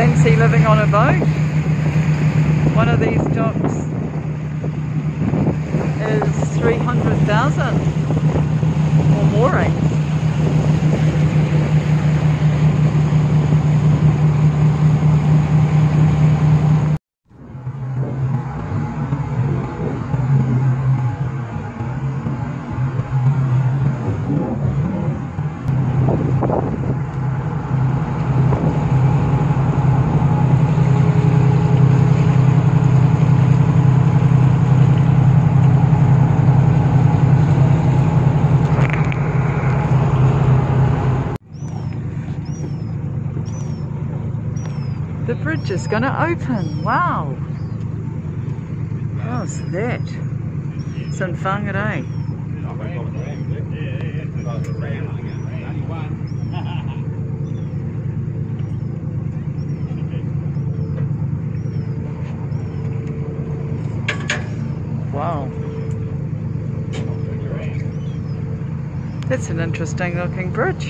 Fancy living on a boat. One of these docks is 300,000 or moorings. The bridge is going to open. Wow. How's that? St. Whangarei. Wow. That's an interesting looking bridge.